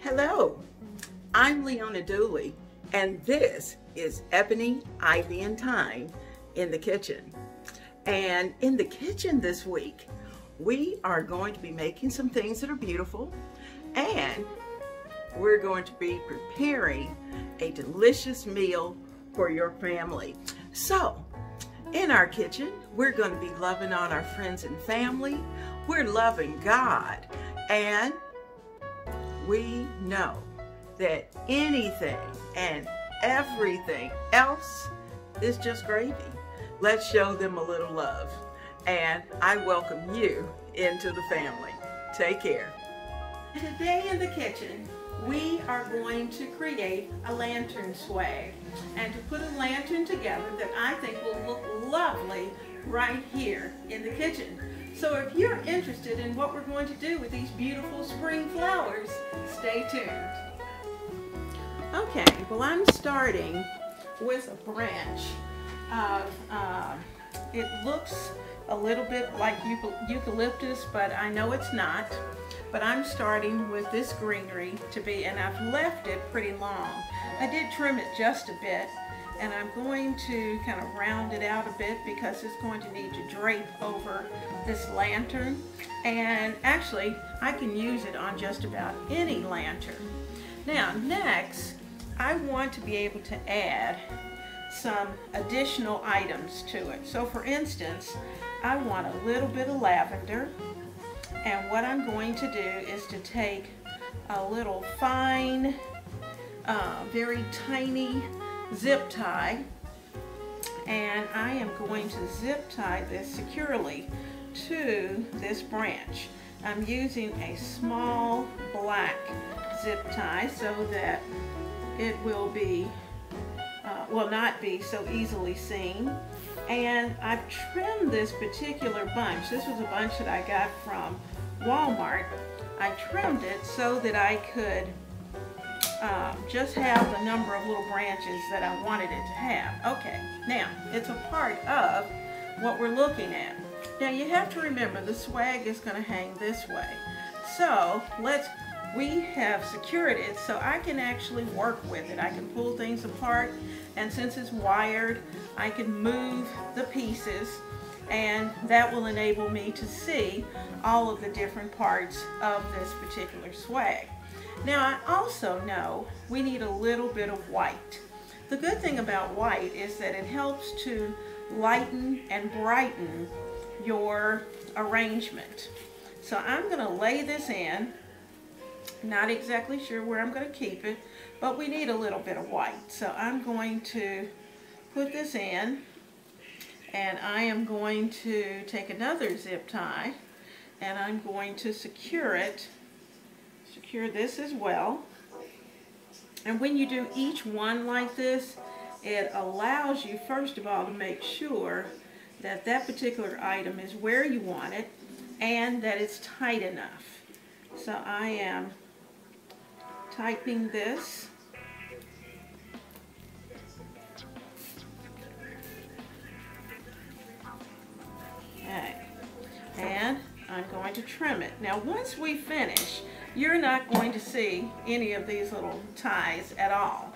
Hello, I'm Leona Dooley, and this is Ebony, Ivy, and Thyme in the kitchen. And in the kitchen this week, we are going to be making some things that are beautiful, and we're going to be preparing a delicious meal for your family. So, in our kitchen, we're going to be loving on our friends and family. We're loving God, and we know that anything and everything else is just gravy. Let's show them a little love. And I welcome you into the family. Take care. Today in the kitchen, we are going to create a lantern swag and to put a lantern together that I think will look lovely right here in the kitchen. So if you're interested in what we're going to do with these beautiful spring flowers, stay tuned. Okay, well I'm starting with a branch of, uh, it looks a little bit like eucalyptus, but I know it's not. But I'm starting with this greenery to be, and I've left it pretty long. I did trim it just a bit, and I'm going to kind of round it out a bit because it's going to need to drape over this lantern. And actually, I can use it on just about any lantern. Now, next, I want to be able to add some additional items to it. So for instance, I want a little bit of lavender and what I'm going to do is to take a little fine, uh, very tiny zip tie and I am going to zip tie this securely to this branch. I'm using a small black zip tie so that it will be uh, will not be so easily seen. And I've trimmed this particular bunch. This was a bunch that I got from Walmart. I trimmed it so that I could uh, just have the number of little branches that I wanted it to have. Okay, now it's a part of what we're looking at. Now you have to remember the swag is going to hang this way. So let's we have secured it so I can actually work with it. I can pull things apart and since it's wired, I can move the pieces and that will enable me to see all of the different parts of this particular swag. Now I also know we need a little bit of white. The good thing about white is that it helps to lighten and brighten your arrangement. So I'm going to lay this in not exactly sure where I'm going to keep it, but we need a little bit of white. So I'm going to put this in, and I am going to take another zip tie, and I'm going to secure it, secure this as well. And when you do each one like this, it allows you, first of all, to make sure that that particular item is where you want it and that it's tight enough. So I am typing this. Okay. And I'm going to trim it. Now once we finish, you're not going to see any of these little ties at all.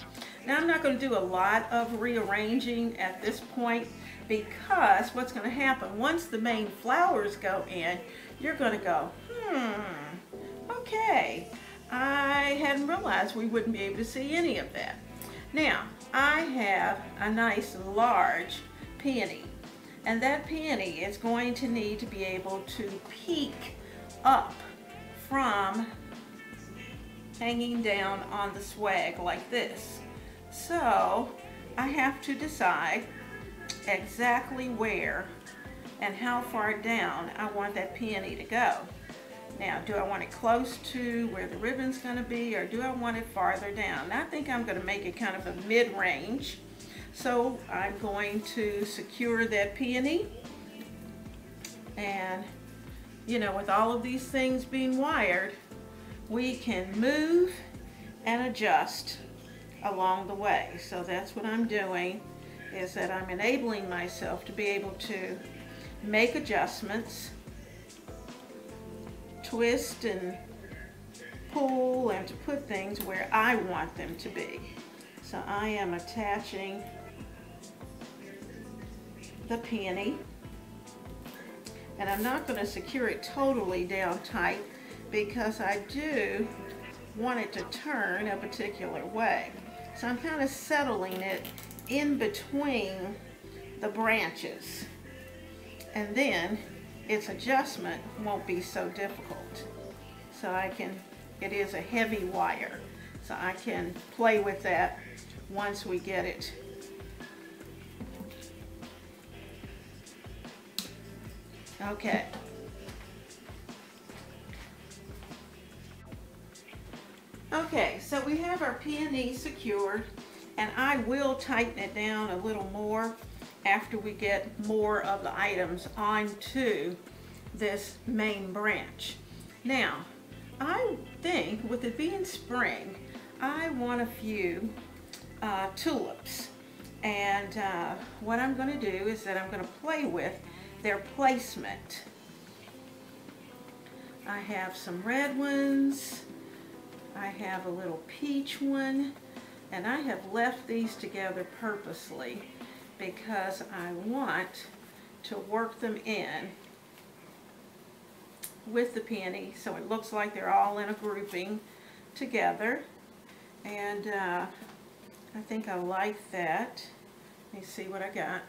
Now I'm not going to do a lot of rearranging at this point because what's going to happen, once the main flowers go in, you're going to go, hmm, okay, I hadn't realized we wouldn't be able to see any of that. Now, I have a nice large peony, and that peony is going to need to be able to peek up from hanging down on the swag like this. So, I have to decide exactly where and how far down I want that peony to go. Now, do I want it close to where the ribbon's going to be or do I want it farther down? I think I'm going to make it kind of a mid-range. So I'm going to secure that peony. And, you know, with all of these things being wired, we can move and adjust along the way. So that's what I'm doing, is that I'm enabling myself to be able to make adjustments twist and pull and to put things where I want them to be. So I am attaching the peony and I'm not going to secure it totally down tight because I do want it to turn a particular way. So I'm kind of settling it in between the branches and then its adjustment won't be so difficult. So I can, it is a heavy wire, so I can play with that once we get it Okay. Okay, so we have our peony secured and I will tighten it down a little more after we get more of the items onto this main branch. Now, I think with it being spring, I want a few uh, tulips. And uh, what I'm going to do is that I'm going to play with their placement. I have some red ones. I have a little peach one. And I have left these together purposely because I want to work them in with the peony so it looks like they're all in a grouping together and uh, I think I like that let me see what I got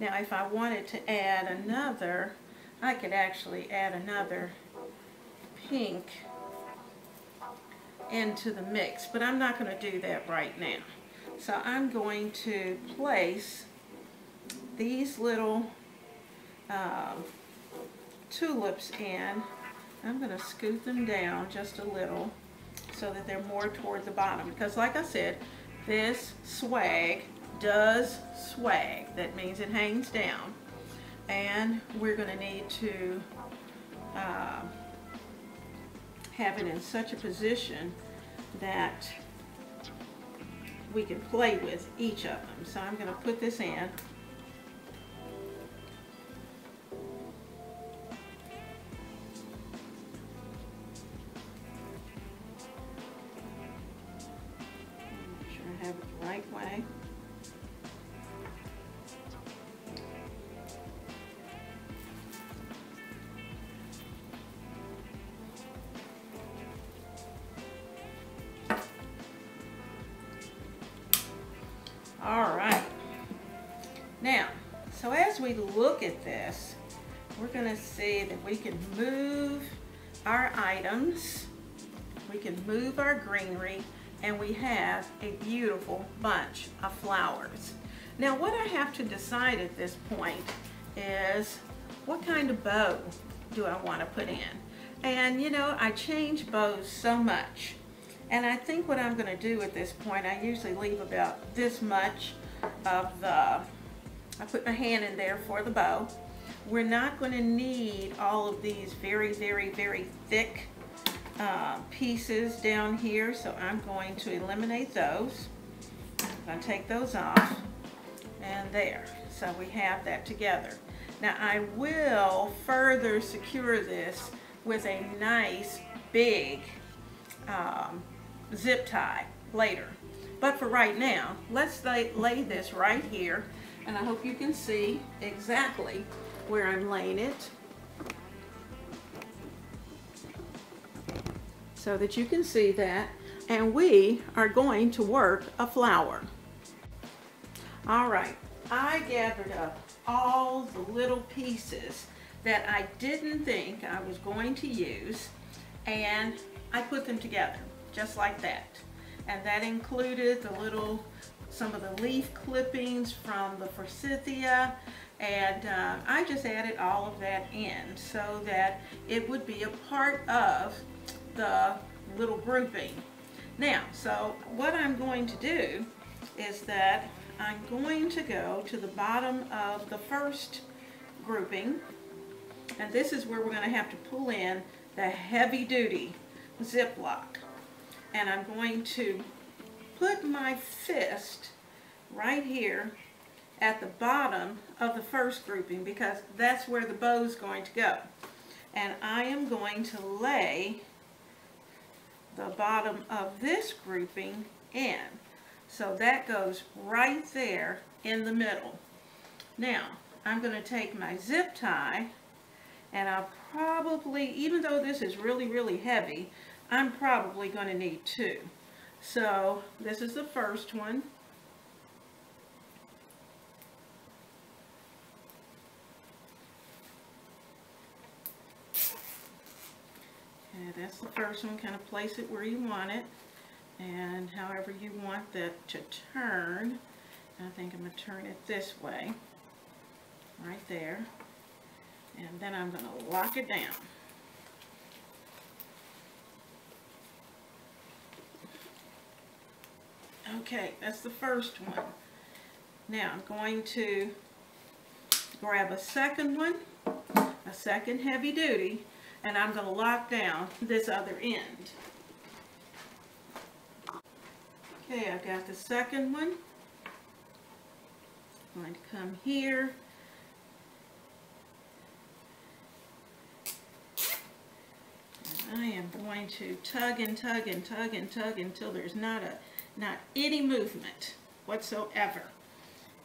now if I wanted to add another I could actually add another pink into the mix but I'm not going to do that right now so I'm going to place these little uh, tulips in. I'm going to scoot them down just a little so that they're more toward the bottom. Because like I said, this swag does swag. That means it hangs down. And we're going to need to uh, have it in such a position that we can play with each of them. So I'm going to put this in. We can move our greenery, and we have a beautiful bunch of flowers. Now what I have to decide at this point is what kind of bow do I want to put in? And you know, I change bows so much. And I think what I'm going to do at this point, I usually leave about this much of the, I put my hand in there for the bow. We're not going to need all of these very, very, very thick uh, pieces down here, so I'm going to eliminate those. I'm going to take those off, and there. So we have that together. Now I will further secure this with a nice big um, zip tie later. But for right now, let's lay, lay this right here, and I hope you can see exactly where I'm laying it. So that you can see that. And we are going to work a flower. All right, I gathered up all the little pieces that I didn't think I was going to use, and I put them together just like that. And that included the little, some of the leaf clippings from the forsythia, and uh, I just added all of that in so that it would be a part of the little grouping. Now, so what I'm going to do is that I'm going to go to the bottom of the first grouping, and this is where we're going to have to pull in the heavy duty Ziploc and I'm going to put my fist right here at the bottom of the first grouping because that's where the bow is going to go. And I am going to lay the bottom of this grouping in. So that goes right there in the middle. Now, I'm going to take my zip tie and I'll probably, even though this is really, really heavy, I'm probably going to need two. So this is the first one. And that's the first one, kind of place it where you want it and however you want that to turn. I think I'm going to turn it this way, right there. And then I'm going to lock it down. Okay, that's the first one. Now I'm going to grab a second one, a second heavy duty, and I'm going to lock down this other end. Okay, I've got the second one. I'm going to come here. And I am going to tug and tug and tug and tug until there's not a not any movement whatsoever.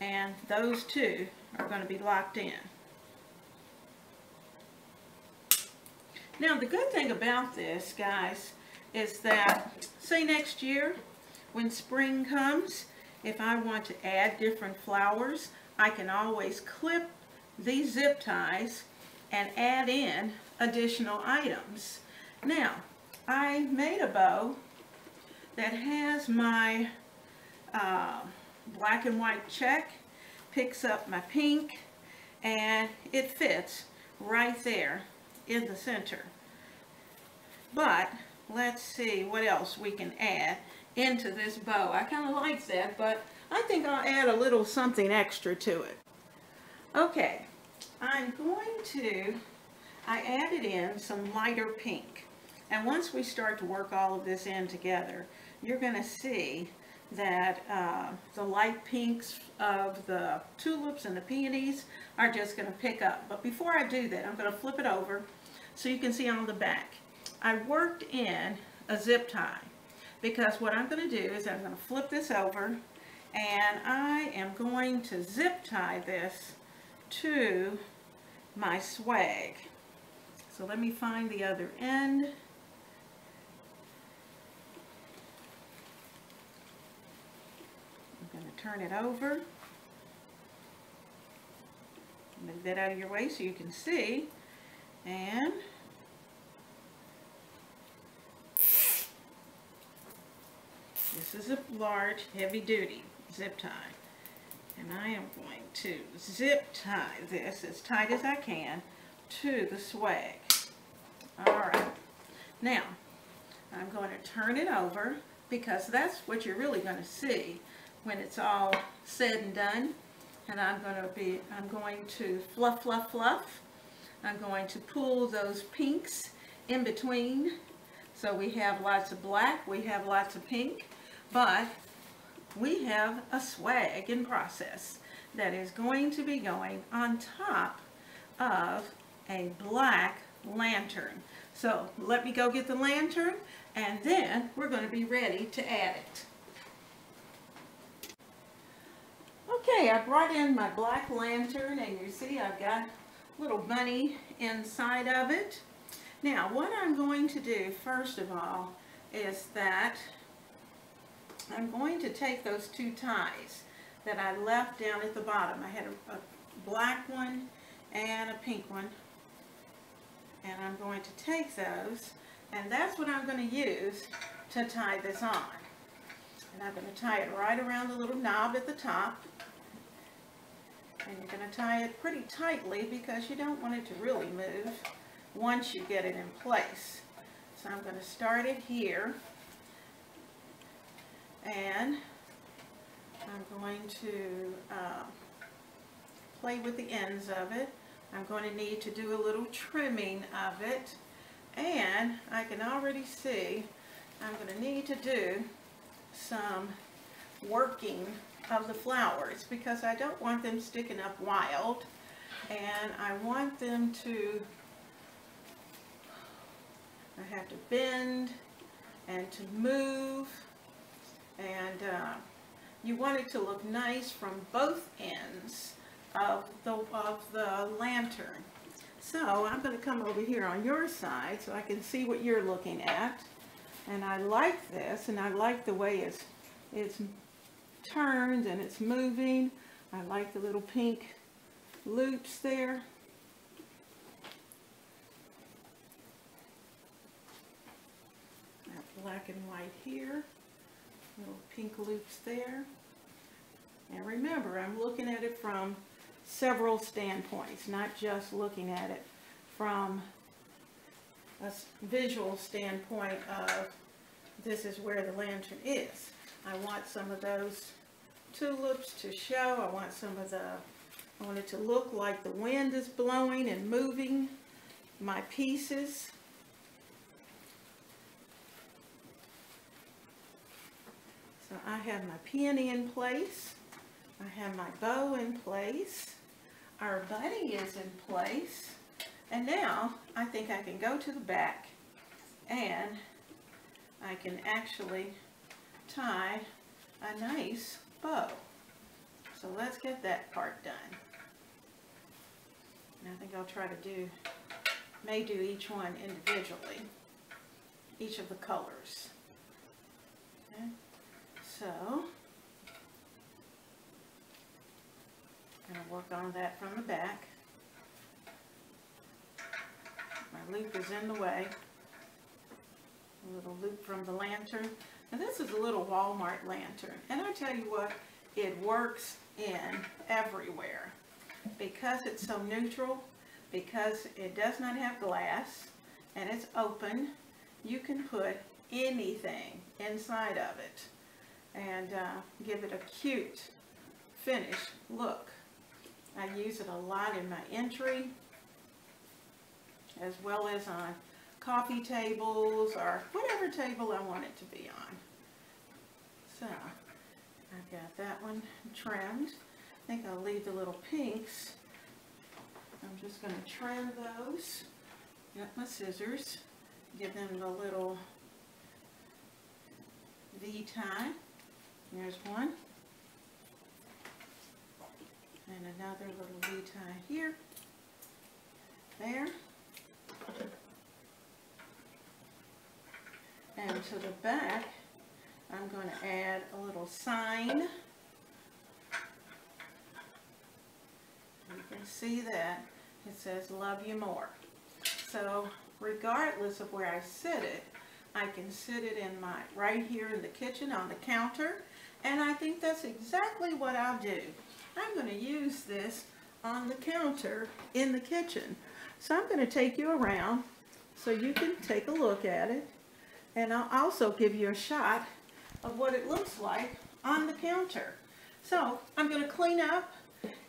And those two are going to be locked in. Now the good thing about this, guys, is that, say next year, when spring comes, if I want to add different flowers, I can always clip these zip ties and add in additional items. Now, I made a bow that has my uh, black and white check, picks up my pink, and it fits right there in the center. But let's see what else we can add into this bow. I kind of like that, but I think I'll add a little something extra to it. Okay, I'm going to, I added in some lighter pink. And once we start to work all of this in together, you're going to see that uh, the light pinks of the tulips and the peonies are just going to pick up. But before I do that, I'm going to flip it over so you can see on the back. I worked in a zip tie because what I'm going to do is I'm going to flip this over and I am going to zip tie this to my swag. So let me find the other end. I'm going to turn it over. Move that out of your way so you can see. And This is a large, heavy duty zip tie. And I am going to zip tie this as tight as I can to the swag. Alright. Now, I'm going to turn it over because that's what you're really going to see when it's all said and done. And I'm going to be, I'm going to fluff, fluff, fluff. I'm going to pull those pinks in between. So we have lots of black, we have lots of pink, but we have a swag in process that is going to be going on top of a black lantern. So let me go get the lantern and then we're going to be ready to add it. Okay, I brought in my black lantern and you see I've got little bunny inside of it. Now what I'm going to do first of all is that I'm going to take those two ties that I left down at the bottom. I had a, a black one and a pink one. And I'm going to take those, and that's what I'm going to use to tie this on. And I'm going to tie it right around the little knob at the top. And you're going to tie it pretty tightly because you don't want it to really move once you get it in place. So I'm going to start it here and I'm going to uh, play with the ends of it. I'm going to need to do a little trimming of it and I can already see I'm going to need to do some working of the flowers because I don't want them sticking up wild and I want them to I have to bend and to move. And uh, you want it to look nice from both ends of the, of the lantern. So I'm going to come over here on your side so I can see what you're looking at. And I like this, and I like the way it's, it's turned and it's moving. I like the little pink loops there. That black and white here, little pink loops there. And remember, I'm looking at it from several standpoints, not just looking at it from a visual standpoint of this is where the lantern is. I want some of those tulips to show. I want some of the, I want it to look like the wind is blowing and moving my pieces. So I have my peony in place. I have my bow in place. Our bunny is in place. And now I think I can go to the back and I can actually tie a nice bow. So let's get that part done. And I think I'll try to do, may do each one individually, each of the colors. Okay. So, I'm going to work on that from the back. My loop is in the way. A little loop from the lantern. And this is a little Walmart lantern. And I tell you what, it works in everywhere. Because it's so neutral, because it does not have glass, and it's open, you can put anything inside of it and uh, give it a cute finish look. I use it a lot in my entry as well as on coffee tables or whatever table I want it to be on. So I've got that one trimmed. I think I'll leave the little pinks. I'm just going to trim those. Got my scissors. Give them the little V-tie. There's one. And another little V-tie here. There. And to the back, I'm going to add a little sign. You can see that. It says, love you more. So regardless of where I sit it, I can sit it in my, right here in the kitchen on the counter. And I think that's exactly what I'll do. I'm going to use this on the counter in the kitchen. So I'm going to take you around so you can take a look at it. And I'll also give you a shot of what it looks like on the counter. So I'm going to clean up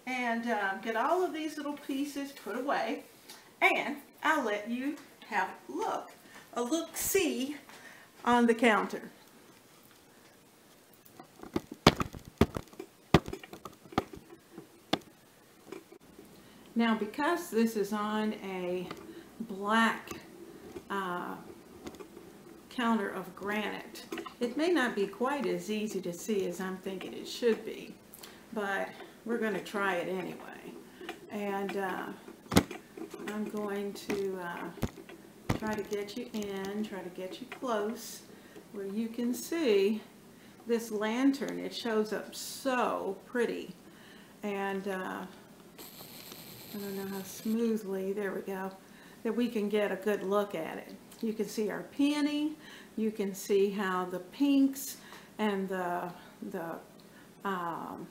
and uh, get all of these little pieces put away. And I'll let you have a look, a look-see on the counter. Now because this is on a black uh, counter of granite. It may not be quite as easy to see as I'm thinking it should be, but we're going to try it anyway. And uh, I'm going to uh, try to get you in, try to get you close, where you can see this lantern. It shows up so pretty. And uh, I don't know how smoothly, there we go, that we can get a good look at it. You can see our peony. You can see how the pinks and the, the um,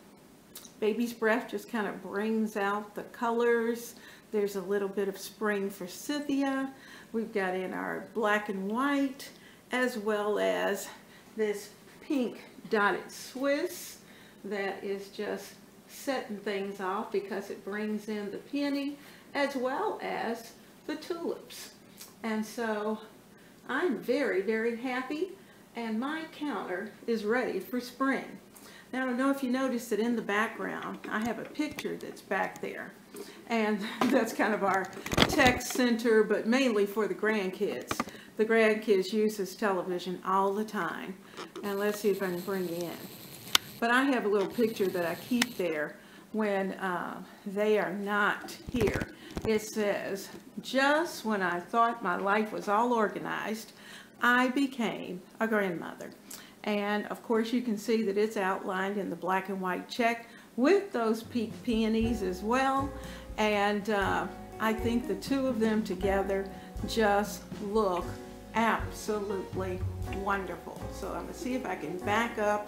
baby's breath just kind of brings out the colors. There's a little bit of spring forsythia. We've got in our black and white as well as this pink dotted Swiss that is just setting things off because it brings in the peony as well as the tulips. And so I'm very, very happy and my counter is ready for spring. Now I don't know if you noticed that in the background I have a picture that's back there and that's kind of our tech center, but mainly for the grandkids. The grandkids use this television all the time. And let's see if I can bring it in. But I have a little picture that I keep there when uh, they are not here. It says, just when I thought my life was all organized, I became a grandmother. And of course you can see that it's outlined in the black and white check with those pink peonies as well. And uh, I think the two of them together just look absolutely wonderful. So I'm gonna see if I can back up,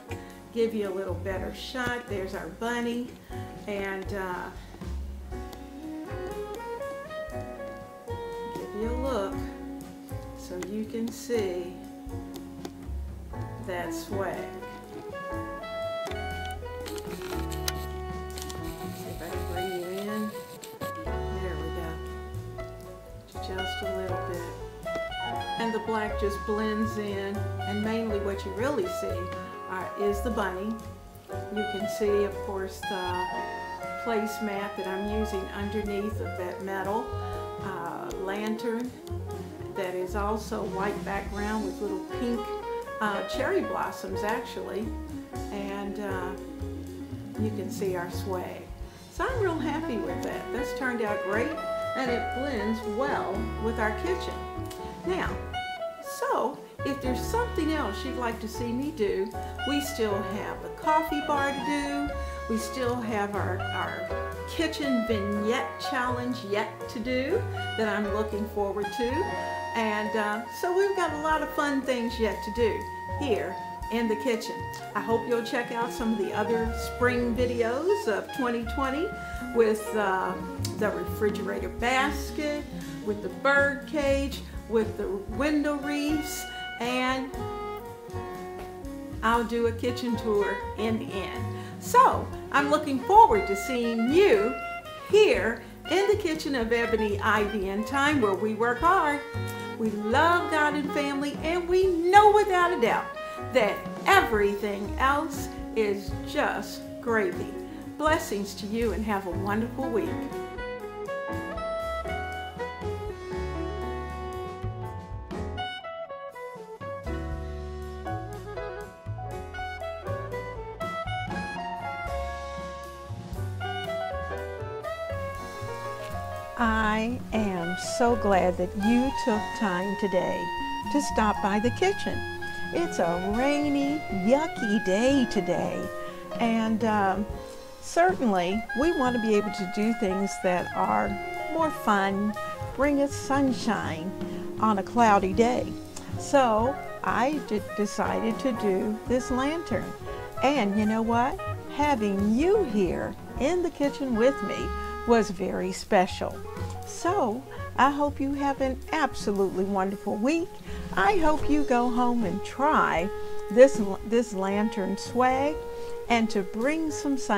give you a little better shot. There's our bunny. And uh, you can see that swag. See if I can bring you in. There we go. Just a little bit. And the black just blends in. And mainly what you really see uh, is the bunny. You can see, of course, the placemat that I'm using underneath of that metal uh, lantern that is also white background with little pink uh, cherry blossoms actually and uh, you can see our swag. So I'm real happy with that. That's turned out great and it blends well with our kitchen. Now, so if there's something else you'd like to see me do, we still have the coffee bar to do. We still have our, our kitchen vignette challenge yet to do that I'm looking forward to. And uh, so we've got a lot of fun things yet to do here in the kitchen. I hope you'll check out some of the other spring videos of 2020 with uh, the refrigerator basket, with the bird cage, with the window wreaths, and I'll do a kitchen tour in the end. So I'm looking forward to seeing you here in the kitchen of Ebony Ivy and Thyme where we work hard. We love God and family, and we know without a doubt that everything else is just gravy. Blessings to you and have a wonderful week. I am so glad that you took time today to stop by the kitchen. It's a rainy, yucky day today, and um, certainly we want to be able to do things that are more fun, bring us sunshine on a cloudy day. So I decided to do this lantern. And you know what? Having you here in the kitchen with me was very special. So I hope you have an absolutely wonderful week. I hope you go home and try this, this lantern swag and to bring some sun